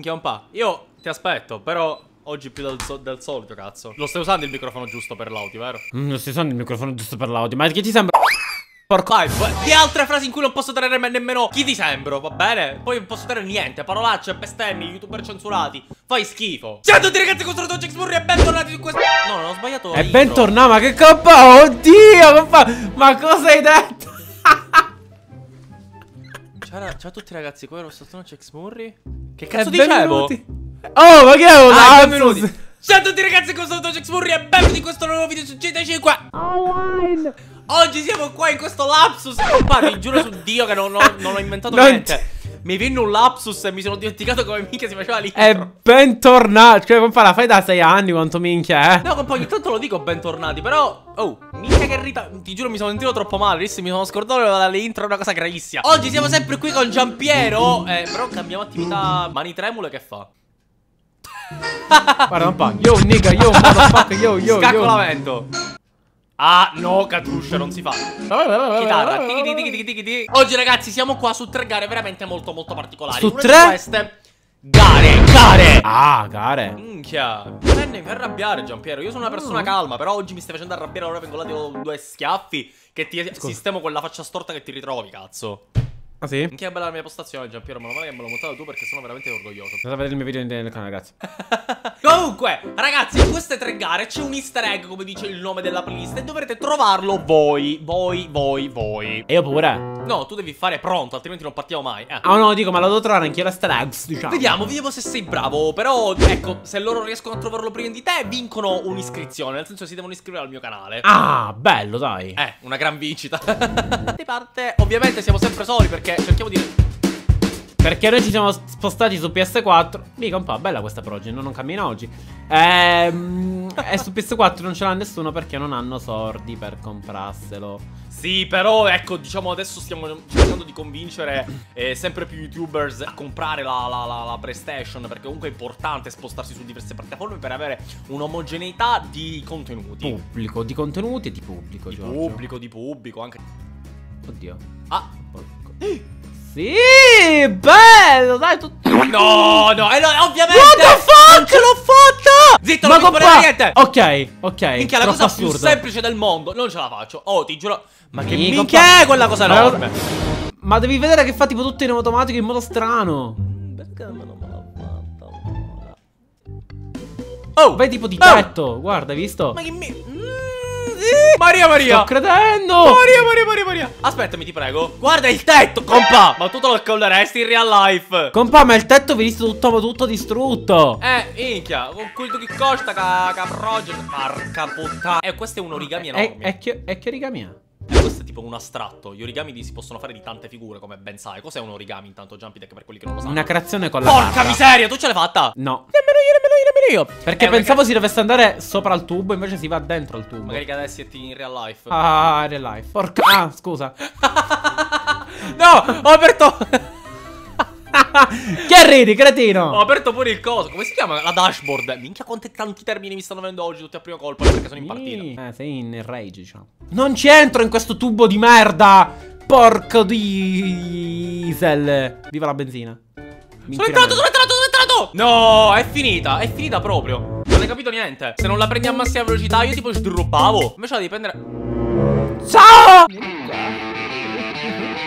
Minchia un pa'. Io ti aspetto, però oggi più del, so- del solito, cazzo. Lo stai usando il microfono giusto per l'audio, vero? Mm, non stai usando il microfono giusto per l'audio. Ma che ti sembra? Porco Vai, di altre frasi in cui non posso tenere nemmeno chi ti sembro, va bene? Poi non posso tenere niente, parolacce, bestemmi, youtuber censurati Fai schifo Ciao a tutti ragazzi, questo è Jax Murray e bentornati in questo... No, non ho sbagliato E bentornato, ma che coppa, oddio, coppa Ma cosa hai detto? Ciao, ciao a tutti ragazzi, qua ero stato Jax Murray Che cazzo dicevo? Oh, ma che è un ah, benvenuti. Ciao a tutti ragazzi, questo è stato Jax Murray e benvenuti in questo nuovo video su GTA 5 Online. Oggi siamo qua in questo lapsus. Ti giuro su Dio che non, non, non ho inventato non niente mi viene un lapsus e mi sono dimenticato come minchia si faceva l'intro. E bentornati Cioè compa la fai da sei anni quanto minchia eh? No compa ogni tanto lo dico bentornati Però Oh minchia che rita Ti giuro mi sono sentito troppo male Adesso mi sono scordato dalle intro è una cosa gravissima. Oggi siamo sempre qui con Giampiero eh, Però cambiamo attività Mani tremule che fa? Guarda un po' Yo nigga yo motherfucker yo yo Scaccolamento Ah, no, Katusha, non si fa. Chitarra. Oggi, ragazzi, siamo qua su tre gare veramente molto, molto particolari. Su Una tre? queste. Gare, gare. Ah, gare. Minchia. Non mi fa arrabbiare, Giampiero. Io sono una persona calma, però oggi mi stai facendo arrabbiare. Ora vengo là due schiaffi. Che ti Scusa. sistemo quella faccia storta che ti ritrovi, cazzo. Ah sì? Che bella la mia postazione, Giampiero. Meno male che me l'ho montato tu perché sono veramente orgoglioso. Andate a vedere il mio video nel canale, ragazzi. Comunque, ragazzi, in queste tre gare c'è un easter egg, come dice il nome della playlist, e dovrete trovarlo voi, voi, voi, voi. E io pure. No, tu devi fare pronto, altrimenti non partiamo mai. Eh. Ah no, dico, ma la devo trovare anche l'easter egg, diciamo. Vediamo, vediamo se sei bravo. Però, ecco, se loro riescono a trovarlo prima di te, vincono un'iscrizione. Nel senso, si devono iscrivere al mio canale. Ah, bello, dai. Eh, una gran vincita. di parte, ovviamente siamo sempre soli perché cerchiamo di... Perché noi ci siamo spostati su PS4 Mica un po', bella questa progeny, non cammina oggi. Ehm, E su PS4 non ce l'ha nessuno perché non hanno sordi per comprarselo. Sì, però ecco, diciamo adesso stiamo cercando di convincere eh, sempre più youtubers a comprare la, la, la, la, PlayStation Perché comunque è importante spostarsi su diverse piattaforme per avere un'omogeneità di contenuti. Pubblico, di contenuti e di pubblico, Di Giorgio. pubblico, di pubblico, anche Oddio. Ah! Porco sì, bello, dai, tutto. No, no, eh, no, ovviamente. What the fuck? L'ho fatta. Zitto, Ma non compa... niente. Ok, ok. Minchia, la cosa assurdo. più semplice del mondo. Non ce la faccio. Oh, ti giuro. Ma che Mi minchia compa... è quella cosa enorme? Ma devi vedere che fa tipo tutto in automatico in modo strano. Perché me non me l'ha fatta? Oh, vai tipo di tetto. Oh. Guarda, hai visto? Ma che mi... Maria Maria Sto credendo Maria Maria Maria Maria Aspettami ti prego Guarda il tetto compa Ma tu te lo colleresti in real life Compa ma il tetto visto tutto, tutto distrutto Eh minchia Con quello che costa ca, ca project Porca puttana Eh questo è un origami enorme E, che, e che origami è? Eh, questo è tipo un astratto. Gli origami si possono fare di tante figure, come ben sai. Cos'è un origami intanto, Jumpy Deck, per quelli che non lo sanno? Una creazione con la Porca carta. miseria, tu ce l'hai fatta? No. Nemmeno io, nemmeno io. Perché eh, pensavo si dovesse andare sopra il tubo, invece si va dentro il tubo. Magari cadessi in real life. Ah, real life. Porca... Ah, scusa. no, ho aperto... che ridi, cretino? Ho aperto pure il coso. Come si chiama? La dashboard. Minchia, quanti tanti termini mi stanno venendo oggi tutti a primo colpo. Perché sono in partita. Eh, sei in rage, diciamo. Non ci entro in questo tubo di merda. Porco diesel. Viva la benzina. Sono entrato, sono entrato, sono entrato. No, è finita. È finita proprio. Non hai capito niente. Se non la prendi a massima velocità, io tipo sdruppavo. Invece la devi prendere. Ciao!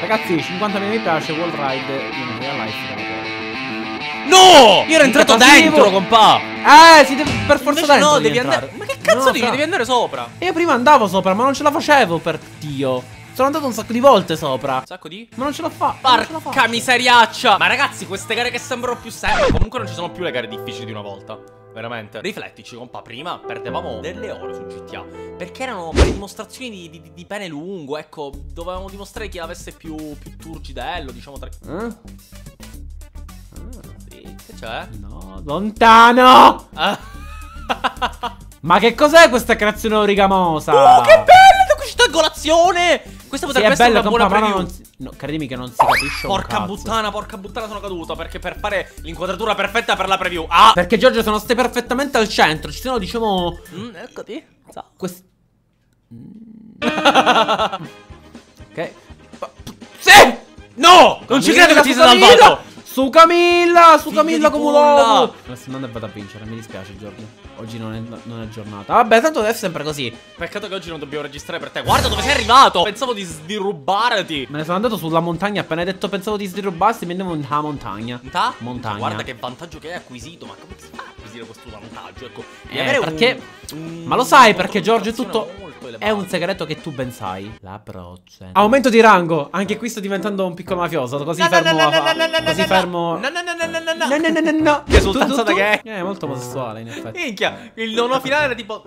Ragazzi, 50 mi piace Wall Ride in real life. No! Io ero entrato dentro, compa! Eh, si deve per forza Invece dentro no, devi andare. Ma che cazzo no, devi? Devi andare sopra. E io prima andavo sopra, ma non ce la facevo per Dio. Sono andato un sacco di volte sopra. Un sacco di? Ma non ce l'ho fatta. Porca miseriaccia! Ma ragazzi, queste gare che sembrano più semplici. Comunque non ci sono più le gare difficili di una volta. Veramente. Riflettici, compa. Prima perdevamo delle ore su GTA. Perché erano dimostrazioni di, di, di pene lungo. Ecco, dovevamo dimostrare chi l'avesse più, più turgidello, diciamo tra. Eh? Che c'è? No, lontano! Ah. Ma che cos'è questa creazione origamosa? Oh, che bella questa colazione! Questa potrebbe sì, essere bella, una buona preview. Non no, credimi che non si capisce Porca puttana, porca puttana sono caduto Perché per fare l'inquadratura perfetta per la preview Ah! Perché Giorgio sono stai perfettamente al centro Ci sono diciamo mm, Eccoti Ciao Quest... ok Sì! No! Non ci credo che ti sei salvato! Su Camilla! Su Figlia Camilla come culla! l'uomo! Non andare vado a vincere, mi dispiace Giorgio. Oggi non è, non è giornata. Vabbè, tanto è sempre così. Peccato che oggi non dobbiamo registrare per te. Guarda dove sei arrivato! Pensavo di sdirubarti. Me ne sono andato sulla montagna. Appena hai detto pensavo di sdirubassi, mi andiamo in la montagna. Ta? Montagna. Guarda che vantaggio che hai acquisito. Ma come si fa acquisire questo vantaggio? Ecco, Eh, perché- un- Ma lo sai perché Giorgio è tutto. È un segreto che tu ben sai. La broce. Aumento di rango. Anche qui sto diventando un piccolo mafioso. Così No, fermo. no, no, no, Così fermo. No, no, no, no, no, no, No, no, no. Che è. Eh, È molto omosessuale, in effetti. Minchia, il nono finale era tipo.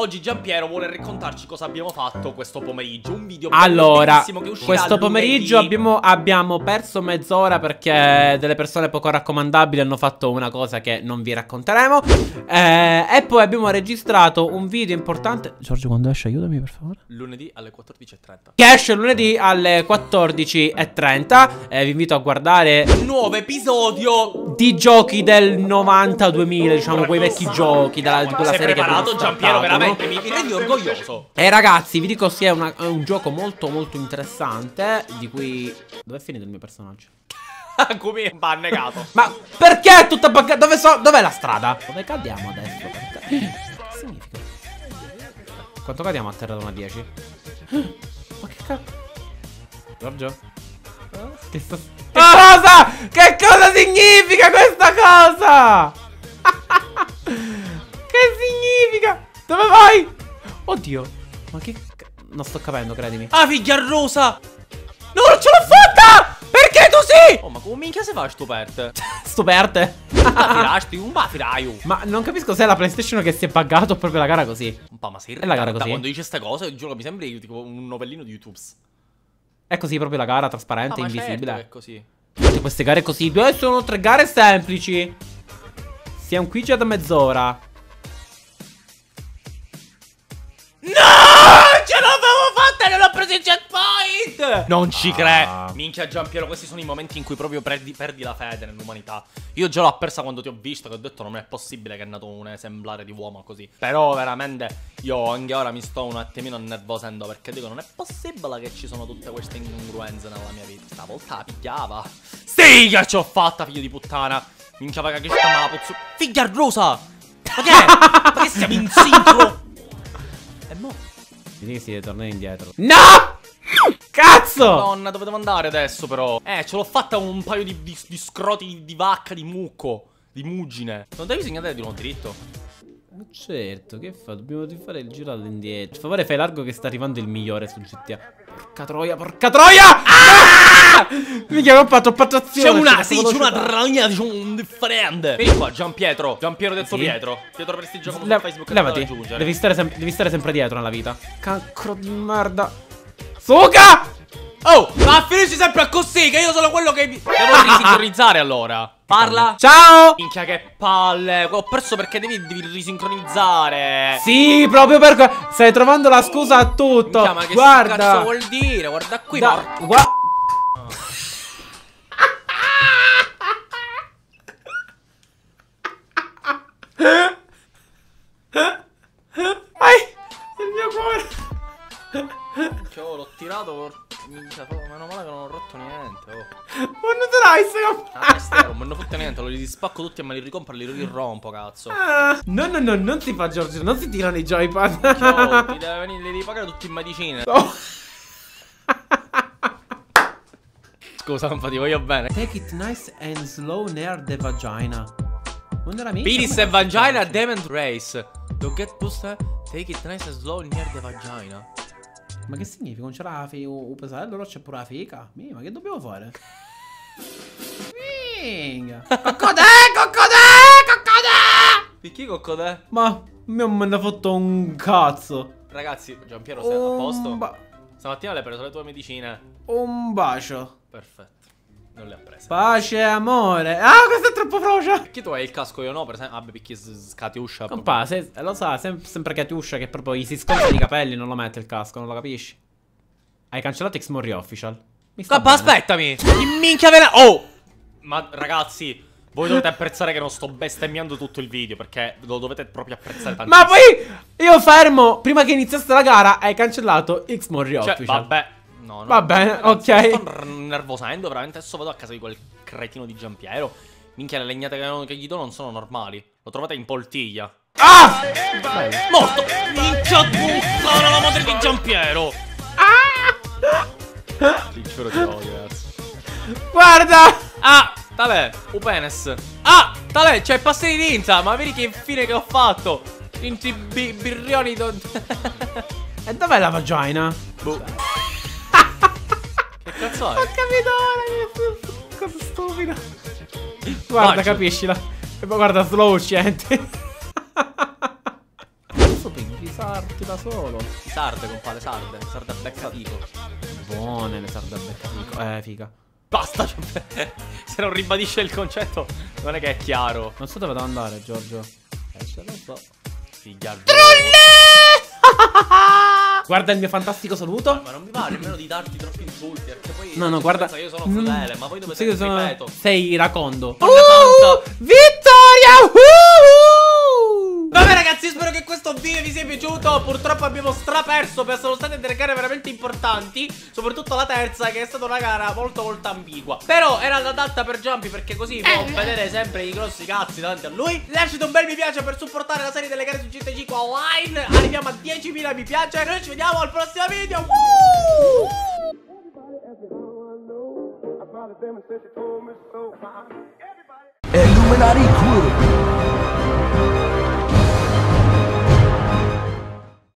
Oggi Giampiero vuole raccontarci cosa abbiamo fatto questo pomeriggio. Un video Allora, bellissimo che uscirà questo pomeriggio abbiamo, abbiamo perso mezz'ora perché delle persone poco raccomandabili hanno fatto una cosa che non vi racconteremo. Eh, e poi abbiamo registrato un video importante. Giorgio, quando esce, aiutami per favore. lunedì alle 14.30. Che esce lunedì alle 14.30. Eh, vi invito a guardare Un nuovo episodio. di giochi del 90-2000, diciamo, quei vecchi giochi della, di quella serie che abbiamo Giampiero, startato, no? Veramente mi, mi rendi orgoglioso. E ragazzi, vi dico sì, è, una- è un gioco molto molto interessante Di cui... Dov'è finito il mio personaggio? Come va negato. Ma perché è tutta bugata? Dove so... Dov'è la strada? Dove cadiamo adesso? Che significa? Quanto cadiamo a terra da una 10? Ma che cazzo? Giorgio? Che sta... Che cosa? Che cosa significa questa cosa? Dove vai? Oddio Ma che... Non sto capendo, credimi Ah, figlia rosa. No, non ce l'ho fatta! Perché tu sì? Oh, ma come minchia si fa a stuperte? Stuperte Ma tirasti un po' firaio. Ma non capisco se è la PlayStation che si è buggato o proprio la gara così. Un po', ma sei È la gara così? Quando dice queste cose, giuro, mi sembri tipo un novellino di YouTube. È così proprio la gara, trasparente, Ah, ma invisibile. certo è così. Tutte queste gare così. Due sono tre gare semplici. Siamo qui già da mezz'ora. Non ho preso il checkpoint! Non ci Ah. credo. Minchia Giampiero, questi sono i momenti in cui proprio perdi, perdi la fede nell'umanità. Io già l'ho persa quando ti ho visto, che ho detto non è possibile che è nato un esemplare di uomo così. Però veramente io anche ora mi sto un attimino innervosendo perché dico non è possibile che ci sono tutte queste incongruenze nella mia vita. Stavolta la pigliava. Sì, che ci ho fatta, figlio di puttana. Minchia paga che sta mala pozzo. Figlia rosa! Ma che? Ma che siamo in sincro? E Mi dici sì, tornare indietro. No! Cazzo! Madonna, dove devo andare adesso però? Eh, ce l'ho fatta un paio di, di- di scroti di, vacca, di mucco, di muggine. Non devi segnare di uno dritto? Ma Certo, che fa? Dobbiamo fare il giro all'indietro. Per favore, fai largo che sta arrivando il migliore su GTA. Porca troia, porca troia! Ah! Mi chiamo fatto pattazione. C'è una, c'è sì, c'è una dragna, diciamo, un differente. Vieni qua, Gian Pietro. Gian Piero detto Sì? Pietro. Pietro Prestigio come Le- su Facebook. levati. Devi stare, devi stare sempre dietro nella vita. Cancro di merda. Suga! Oh, ma finisci sempre così, che io sono quello che... mi- Devo risincronizzare allora. Parla. Ciao! Minchia che palle. Ho perso perché devi, devi risincronizzare. Sì, proprio per que- Stai trovando la scusa a tutto. Minchia, ma che Guarda. cazzo vuol dire? Guarda qui, Da- porca- gua- Ai, il mio cuore. Cioè, oh, l'ho tirato. por- Minchia, oh, meno male che non ho rotto niente. Oh. Ma non te l'hai sto Ah, non ne fotte niente. Li spacco tutti e me li ricompro e li rirompo, cazzo. Ah, No, no, no, non si fa Giorgio, non si tirano i joypad. Oh, ti deve venire, li devi pagare tutti in medicine. Oh. Scusa, non ti voglio bene. Take it nice and slow near the vagina. Non era minchia, Penis si vagina? Demon Race. Don't get pushed. Take it nice and slow near the vagina. Ma che significa? Non c'era la fi- un pesello, allora c'è pure la fica. Mi, ma che dobbiamo fare? Minga. Coccodè, coccodè, coccodè! Perché coccodè? Ma mi ha me ne ha fatto un cazzo. Ragazzi, Giampiero, sei a posto? Stamattina le hai preso le tue medicine. un bacio. Perfetto. Non le ha prese. Pace e amore. Ah, questo è troppo frocia. Perché tu hai il casco, io no, per esempio. Ah, beh, perché scatiuscia. Compa, se- lo sa, sem- sempre Catiuscia che proprio gli si scontra i capelli non lo mette il casco, non lo capisci? Hai cancellato Xmorri Official. Mi sta Papà, bene. aspettami! Che minchia vera... Oh! Ma ragazzi, voi dovete apprezzare che non sto bestemmiando tutto il video, perché lo dovete proprio apprezzare tantissimo. Ma poi io fermo, prima che iniziasse la gara hai cancellato Xmorri Cioè, Official. vabbè, No, no. Va bene, Ragazzi, ok. mi Sto nervosendo, veramente. Adesso vado a casa di quel cretino di Giampiero. Minchia, le legnate che, che gli do non sono normali. Lo trovate in poltiglia. Ah! Morto! Minchia puttana la madre di Giampiero! Ti giuro ti odio, ragazzi. Guarda! Ah! Vabbè, Upenes. Ah! Vabbè, c'è il pastel di tinta, ma vedi che fine che ho fatto? Tinti bi birrioni. E dov'è la vagina? boh. Cazzo Ho è? capito ora che cosa stupida. Guarda, Faccio. capiscila. E poi guarda, slow uscente. Adesso puoi risarti da solo. Sarde, compa, le sarde. Sarde a becca fico. Buone le sarde a becca fico. Eh, figa. Basta, cioè, se non ribadisce il concetto, non è che è chiaro. Non so dove devo andare, Giorgio. Eh, se lo so. Figliardo. Guarda il mio fantastico saluto. Ma non mi va nemmeno di darti troppi insulti, perché poi... No, no, guarda. Io sono Mm, crudele, ma voi dove siete? sono- Ripeto. Sei iracondo. Porca santa. Vittoria! Uh! Ragazzi, spero che questo video vi sia piaciuto Purtroppo abbiamo straperso per sono state delle gare veramente importanti Soprattutto la terza che è stata una gara molto molto ambigua Però era adatta per Jumpy perché così può vedere sempre i grossi cazzi davanti a lui Lasciate un bel mi piace per supportare la serie delle gare su GTG qua online Arriviamo a 10.000 mi piace Noi ci vediamo al prossimo video Woo! I